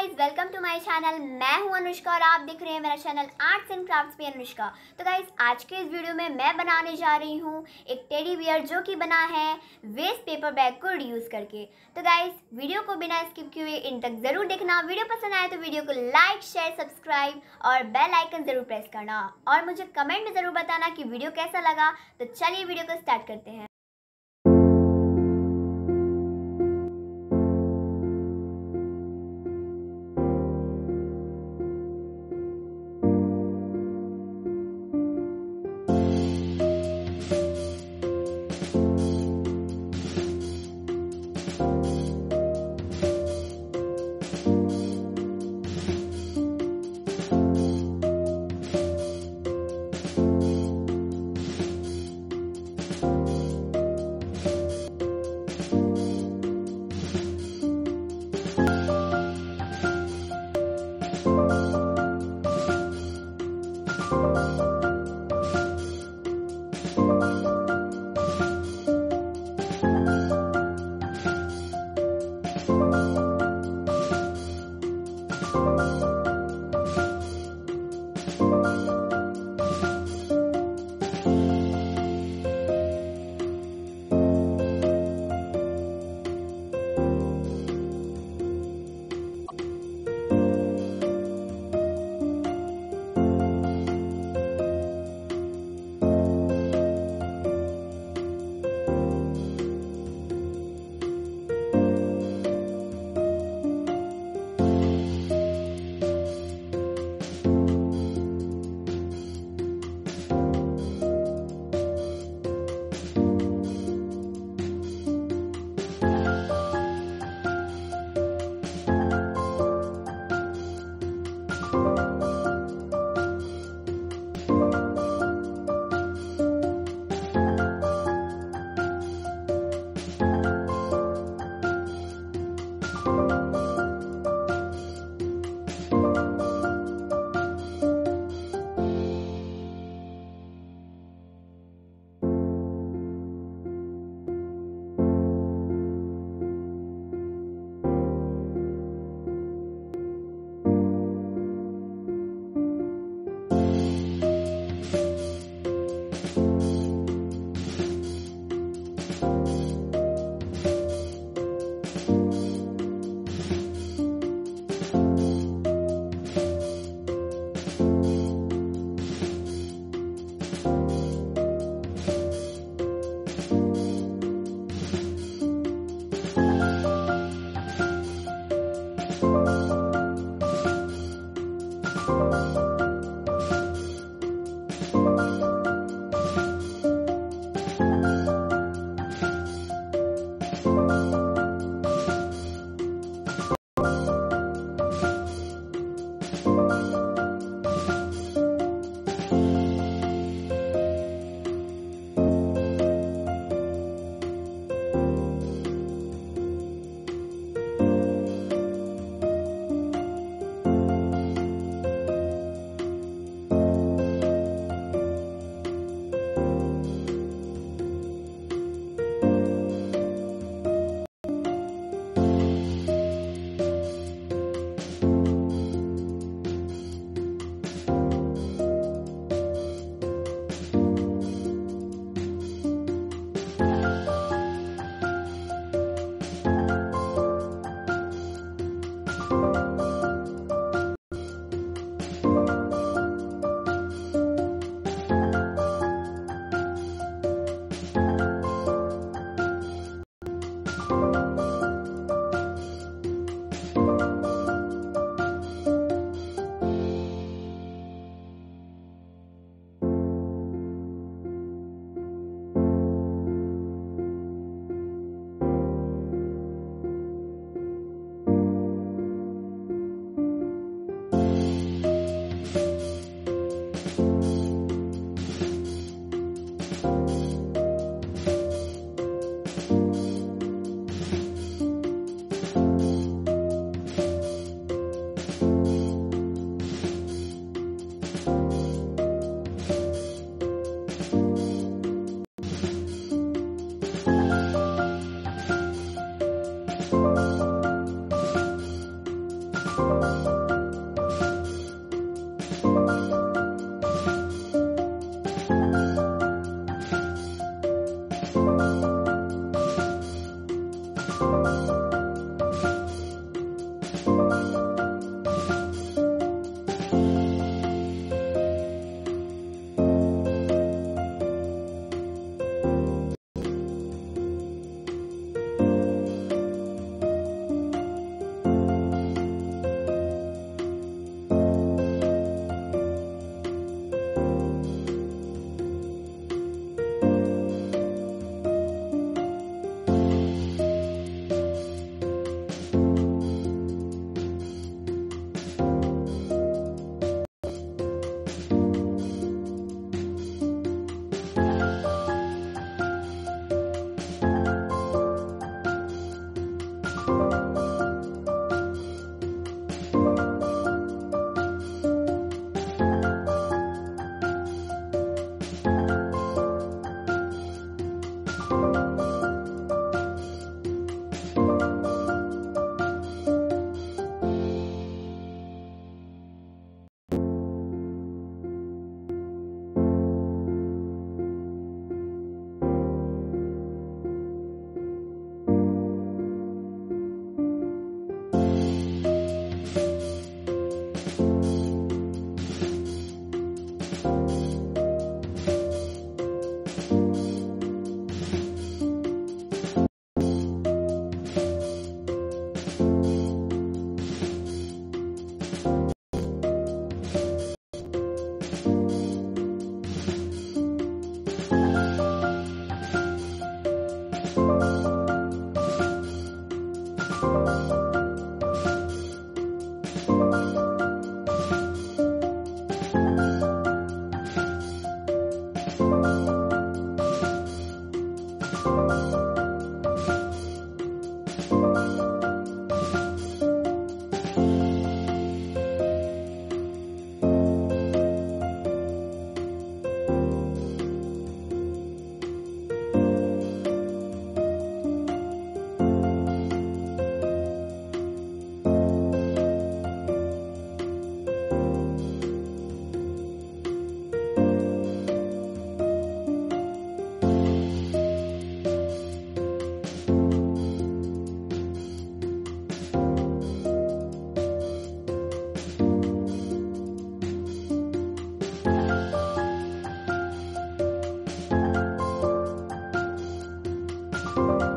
Guys welcome to my channel मैं हूँ अनुष्का और आप देख रहे हैं मेरा चैनल आर्ट्स एंड क्राफ्ट्स पे अनुष्का। तो गाइस आज के इस वीडियो में मैं बनाने जा रही हूँ एक टेडी बियर जो कि बना है वेस्ट पेपर बैग को यूज़ करके। तो गाइस वीडियो को बिना स्किप किए इन तक ज़रूर देखना। वीडियो पसंद आए तो वीडियो को लाइक शेयर सब्सक्राइब और बेल आइकन ज़रूर प्रेस करना। और मुझे कमेंट में ज़रूर बताना कि वीडियो कैसा लगा। तो चलिए वीडियो को स्टार्ट करते हैं। Bye.